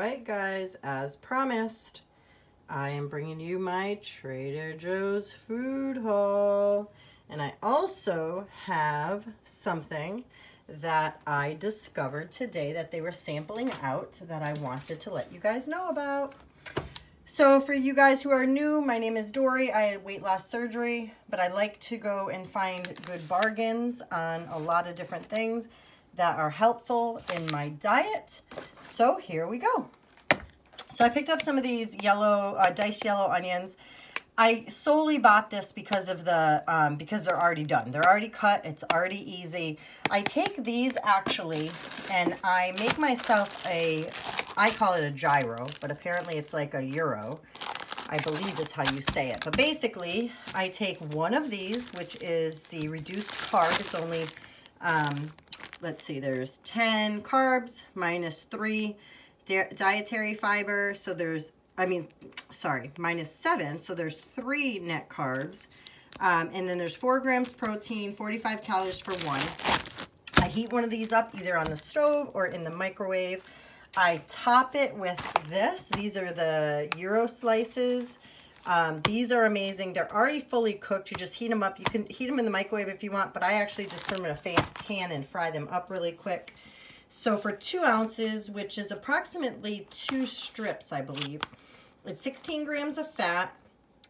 right, guys, as promised, I am bringing you my Trader Joe's food haul. And I also have something that I discovered today that they were sampling out that I wanted to let you guys know about. So for you guys who are new, my name is Dori. I had weight loss surgery, but I like to go and find good bargains on a lot of different things that are helpful in my diet. So here we go. So I picked up some of these yellow, uh, diced yellow onions. I solely bought this because of the, um, because they're already done. They're already cut. It's already easy. I take these actually and I make myself a, I call it a gyro, but apparently it's like a euro. I believe is how you say it. But basically, I take one of these, which is the reduced carb. It's only um, let's see, there's 10 carbs minus 3 dietary fiber. So there's, I mean, sorry, minus 7. So there's 3 net carbs. Um, and then there's 4 grams protein, 45 calories for one. I heat one of these up either on the stove or in the microwave. I top it with this. These are the Euro slices. Um, these are amazing. They're already fully cooked. You just heat them up. You can heat them in the microwave if you want, but I actually just put them in a fan, pan and fry them up really quick. So for two ounces, which is approximately two strips, I believe, it's 16 grams of fat.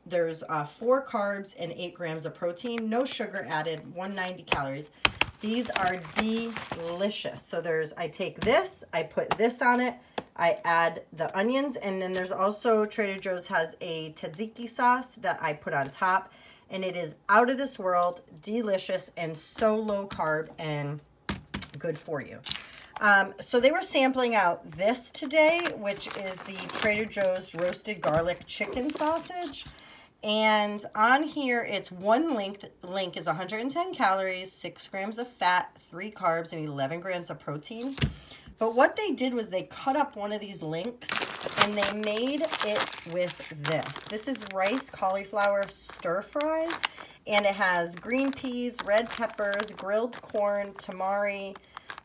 There's uh, four carbs and eight grams of protein. No sugar added, 190 calories. These are delicious. So there's, I take this, I put this on it, I add the onions and then there's also Trader Joe's has a tzatziki sauce that I put on top and it is out of this world, delicious and so low carb and good for you. Um, so they were sampling out this today, which is the Trader Joe's roasted garlic chicken sausage. And on here, it's one link, link is 110 calories, 6 grams of fat, 3 carbs, and 11 grams of protein. But what they did was they cut up one of these links and they made it with this. This is rice cauliflower stir fry and it has green peas, red peppers, grilled corn, tamari,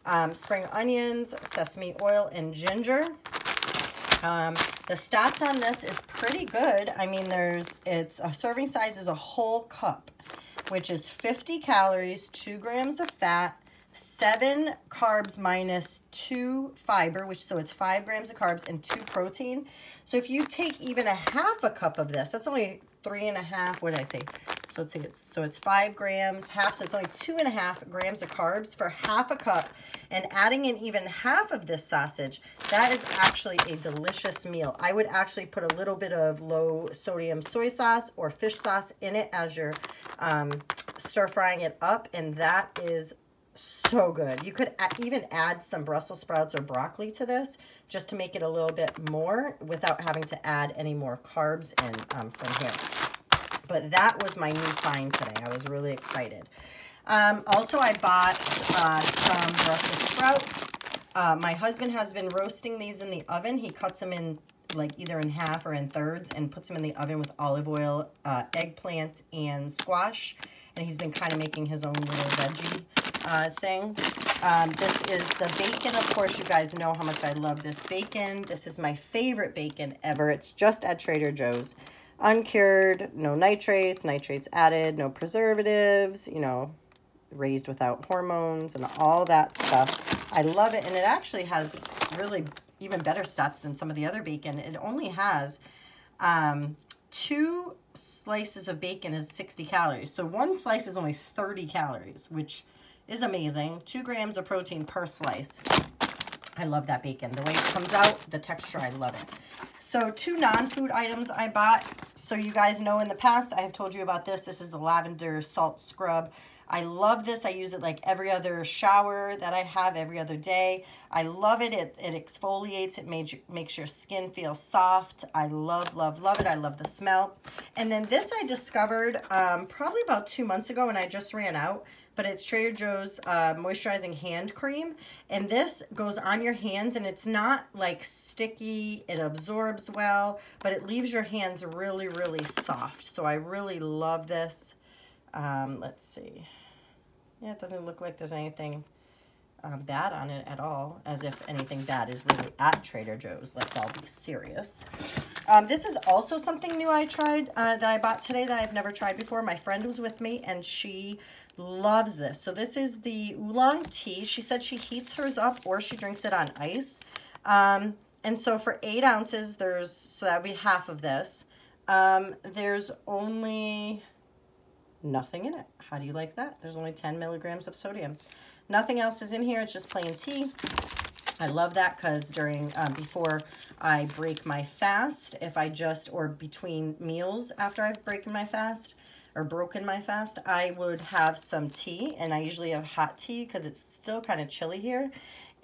um, spring onions, sesame oil, and ginger. Um, the stats on this is pretty good. I mean, there's, it's, a serving size is a whole cup, which is 50 calories, 2 grams of fat, seven carbs minus two fiber, which so it's five grams of carbs and two protein. So if you take even a half a cup of this, that's only three and a half, what did I say? So it's, it's, so it's five grams, half, so it's only two and a half grams of carbs for half a cup. And adding in even half of this sausage, that is actually a delicious meal. I would actually put a little bit of low sodium soy sauce or fish sauce in it as you're um, stir frying it up. And that is so good. You could even add some Brussels sprouts or broccoli to this just to make it a little bit more without having to add any more carbs in um, from here. But that was my new find today. I was really excited. Um, also, I bought uh, some Brussels sprouts. Uh, my husband has been roasting these in the oven. He cuts them in like either in half or in thirds and puts them in the oven with olive oil, uh, eggplant, and squash. And he's been kind of making his own little veggie uh, thing. Um, this is the bacon. Of course, you guys know how much I love this bacon. This is my favorite bacon ever. It's just at Trader Joe's. Uncured, no nitrates, nitrates added, no preservatives, you know, raised without hormones and all that stuff. I love it. And it actually has really even better stats than some of the other bacon. It only has um, two slices of bacon is 60 calories. So one slice is only 30 calories, which is amazing. Two grams of protein per slice. I love that bacon. The way it comes out, the texture, I love it. So two non-food items I bought. So you guys know in the past, I have told you about this. This is the lavender salt scrub. I love this. I use it like every other shower that I have every other day. I love it. It, it exfoliates. It made, makes your skin feel soft. I love, love, love it. I love the smell. And then this I discovered um, probably about two months ago and I just ran out but it's Trader Joe's uh, moisturizing hand cream. And this goes on your hands and it's not like sticky, it absorbs well, but it leaves your hands really, really soft. So I really love this. Um, let's see. Yeah, it doesn't look like there's anything um, bad on it at all, as if anything bad is really at Trader Joe's. Let's all be serious. Um, this is also something new I tried uh, that I bought today that I've never tried before. My friend was with me and she loves this. So this is the oolong tea. She said she heats hers up or she drinks it on ice. Um, and so for eight ounces, there's, so that would be half of this. Um, there's only nothing in it. How do you like that? There's only 10 milligrams of sodium. Nothing else is in here. It's just plain tea. I love that because during, um, before I break my fast, if I just, or between meals after I've broken my fast, or broken my fast, I would have some tea, and I usually have hot tea because it's still kind of chilly here.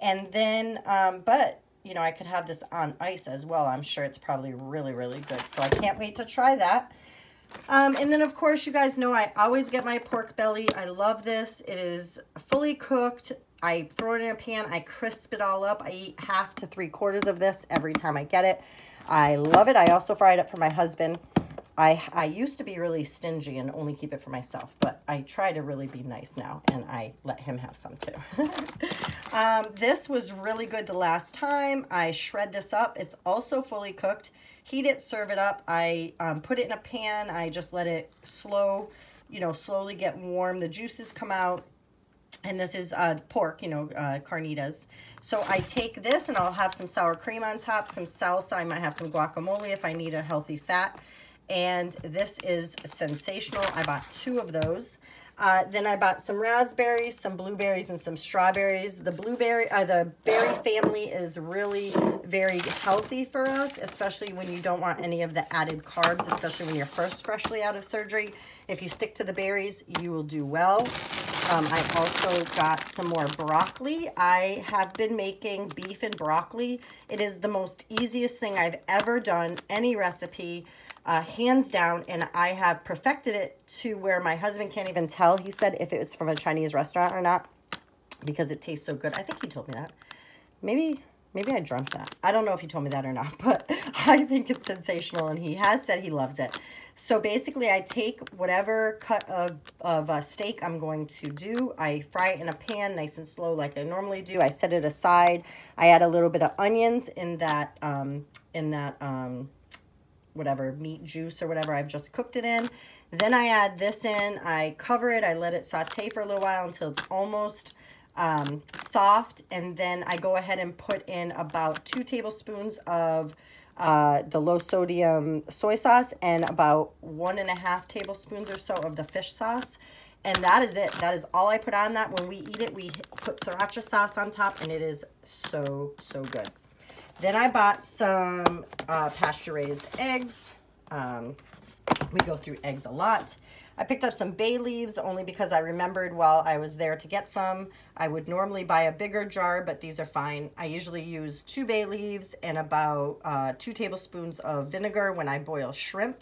And then, um, but, you know, I could have this on ice as well. I'm sure it's probably really, really good. So I can't wait to try that. Um, and then, of course, you guys know I always get my pork belly. I love this. It is fully cooked. I throw it in a pan. I crisp it all up. I eat half to three quarters of this every time I get it. I love it. I also fry it up for my husband. I, I used to be really stingy and only keep it for myself, but I try to really be nice now, and I let him have some too. um, this was really good the last time. I shred this up. It's also fully cooked. Heat it, serve it up. I um, put it in a pan. I just let it slow, you know, slowly get warm. The juices come out and this is uh, pork, you know, uh, carnitas. So I take this and I'll have some sour cream on top, some salsa. I might have some guacamole if I need a healthy fat. And this is sensational. I bought two of those. Uh, then I bought some raspberries, some blueberries, and some strawberries. The blueberry, uh, the berry family is really very healthy for us, especially when you don't want any of the added carbs, especially when you're first freshly out of surgery. If you stick to the berries, you will do well. Um, I also got some more broccoli. I have been making beef and broccoli. It is the most easiest thing I've ever done, any recipe, uh, hands down. And I have perfected it to where my husband can't even tell, he said, if it was from a Chinese restaurant or not, because it tastes so good. I think he told me that. Maybe Maybe I dreamt that. I don't know if he told me that or not, but I think it's sensational, and he has said he loves it. So basically, I take whatever cut of, of a steak I'm going to do. I fry it in a pan nice and slow like I normally do. I set it aside. I add a little bit of onions in that, um, in that um, whatever, meat juice or whatever I've just cooked it in. Then I add this in. I cover it. I let it saute for a little while until it's almost um, soft. And then I go ahead and put in about two tablespoons of uh, the low sodium soy sauce and about one and a half tablespoons or so of the fish sauce. And that is it. That is all I put on that. When we eat it, we put sriracha sauce on top and it is so, so good. Then I bought some uh, pasture-raised eggs. Um, we go through eggs a lot. I picked up some bay leaves only because I remembered while I was there to get some. I would normally buy a bigger jar, but these are fine. I usually use two bay leaves and about uh, two tablespoons of vinegar when I boil shrimp.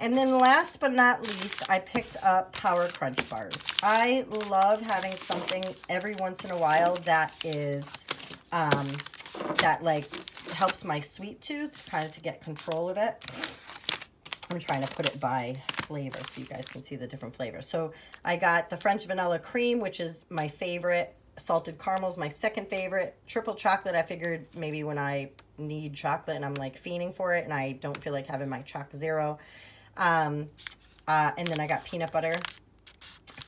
And then last but not least, I picked up Power Crunch Bars. I love having something every once in a while that is, um, that like helps my sweet tooth, kind of to get control of it. I'm trying to put it by flavor so you guys can see the different flavors. So I got the French vanilla cream, which is my favorite. Salted caramel is my second favorite. Triple chocolate, I figured maybe when I need chocolate and I'm like fiending for it and I don't feel like having my Choc Zero. Um, uh, and then I got peanut butter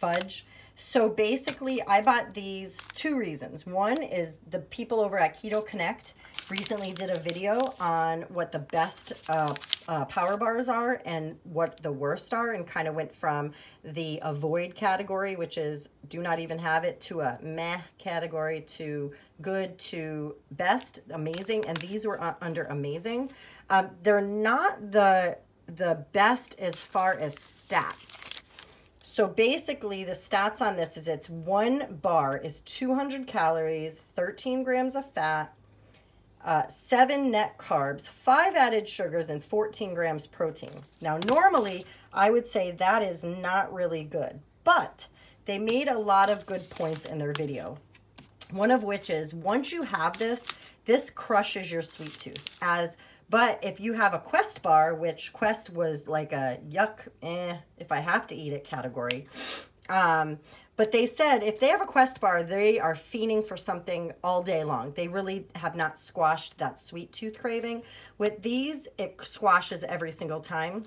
fudge. So basically, I bought these two reasons. One is the people over at Keto Connect recently did a video on what the best uh, uh, power bars are and what the worst are and kind of went from the avoid category, which is do not even have it, to a meh category, to good, to best, amazing, and these were uh, under amazing. Um, they're not the, the best as far as stats. So basically the stats on this is it's one bar is 200 calories, 13 grams of fat, uh, seven net carbs, five added sugars, and 14 grams protein. Now, normally, I would say that is not really good, but they made a lot of good points in their video. One of which is, once you have this, this crushes your sweet tooth. As But if you have a Quest bar, which Quest was like a yuck, eh, if I have to eat it category, um, But they said if they have a Quest bar, they are fiending for something all day long. They really have not squashed that sweet tooth craving. With these, it squashes every single time.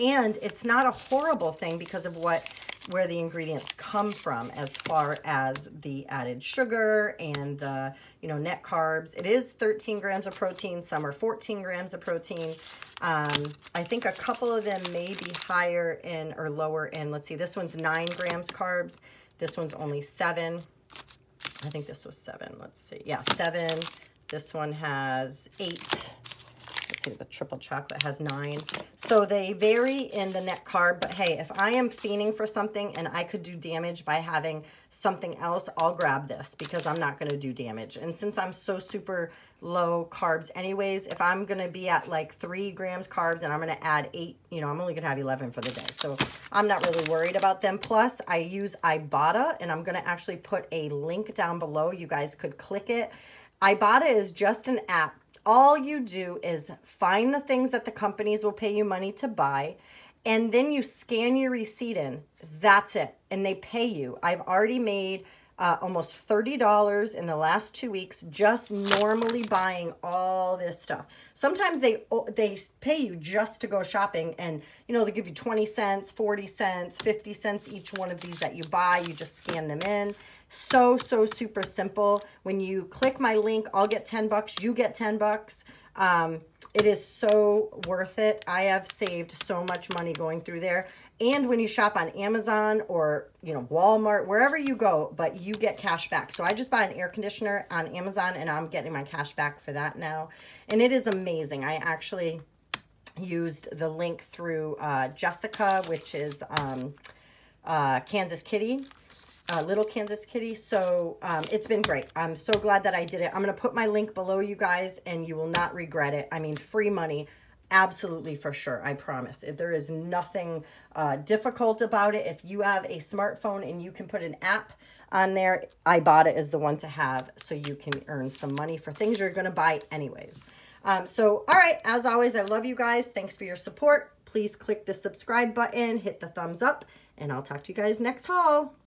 And it's not a horrible thing because of what where the ingredients come from as far as the added sugar and the, you know, net carbs. It is 13 grams of protein. Some are 14 grams of protein. Um, I think a couple of them may be higher in or lower in. Let's see, this one's 9 grams carbs. This one's only 7. I think this was 7. Let's see. Yeah, 7. This one has 8 see, the triple chocolate has nine. So they vary in the net carb, but hey, if I am fiending for something and I could do damage by having something else, I'll grab this because I'm not going to do damage. And since I'm so super low carbs anyways, if I'm going to be at like three grams carbs and I'm going to add eight, you know, I'm only going to have 11 for the day. So I'm not really worried about them. Plus I use Ibotta and I'm going to actually put a link down below. You guys could click it. Ibotta is just an app all you do is find the things that the companies will pay you money to buy and then you scan your receipt in. That's it. And they pay you. I've already made uh, almost $30 in the last two weeks just normally buying all this stuff. Sometimes they they pay you just to go shopping and, you know, they give you 20 cents, 40 cents, 50 cents each one of these that you buy. You just scan them in. So, so super simple. When you click my link, I'll get 10 bucks. You get 10 bucks. Um, it is so worth it. I have saved so much money going through there. And when you shop on Amazon or, you know, Walmart, wherever you go, but you get cash back. So I just bought an air conditioner on Amazon and I'm getting my cash back for that now. And it is amazing. I actually used the link through uh, Jessica, which is um, uh, Kansas Kitty uh, Little Kansas Kitty. So um, it's been great. I'm so glad that I did it. I'm going to put my link below you guys and you will not regret it. I mean, free money. Absolutely for sure. I promise. There is nothing uh, difficult about it. If you have a smartphone and you can put an app on there, Ibotta is the one to have so you can earn some money for things you're going to buy anyways. Um, so, all right, as always, I love you guys. Thanks for your support. Please click the subscribe button, hit the thumbs up, and I'll talk to you guys next haul.